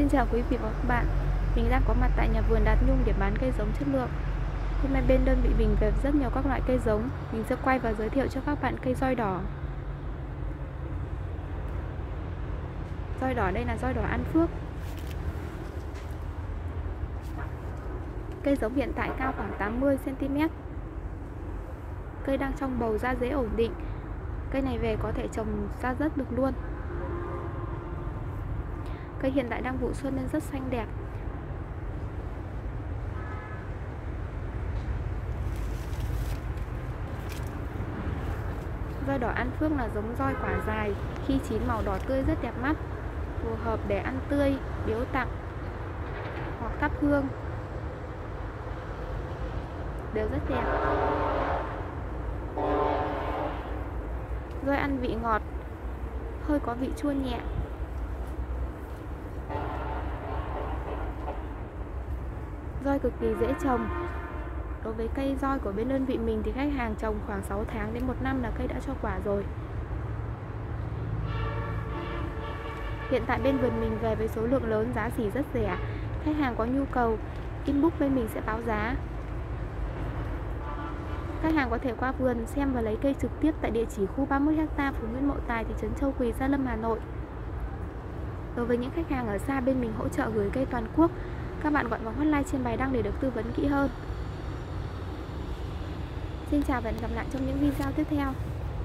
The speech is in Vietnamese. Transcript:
Xin chào quý vị và các bạn. Mình đang có mặt tại nhà vườn Đạt Nhung để bán cây giống chất lượng. Hôm nay bên đơn vị mình về rất nhiều các loại cây giống. Mình sẽ quay và giới thiệu cho các bạn cây roi đỏ. Roi đỏ đây là roi đỏ An Phước. Cây giống hiện tại cao khoảng 80cm Cây đang trong bầu ra dễ ổn định. Cây này về có thể trồng ra rất được luôn. Cây hiện tại đang vụ xuân nên rất xanh đẹp. Roi đỏ An Phước là giống roi quả dài Khi chín màu đỏ tươi rất đẹp mắt Phù hợp để ăn tươi, biếu tặng Hoặc thắp hương. Đều rất đẹp. Roi ăn vị ngọt Hơi có vị chua nhẹ. Roi cực kỳ dễ trồng. Đối với cây roi của bên đơn vị mình thì khách hàng trồng khoảng 6 tháng đến 1 năm là cây đã cho quả rồi. Hiện tại bên vườn mình về với số lượng lớn giá xỉ rất rẻ. Khách hàng có nhu cầu inbox bên mình sẽ báo giá. Khách hàng có thể qua vườn xem và lấy cây trực tiếp tại địa chỉ khu 31ha Phú Nguyễn Mộ Tài, thị trấn Châu Quỳ, Gia Lâm, Hà Nội. Đối với những khách hàng ở xa bên mình hỗ trợ gửi cây toàn quốc, các bạn gọi vào hotline trên bài đăng để được tư vấn kỹ hơn. Xin chào và hẹn gặp lại trong những video tiếp theo.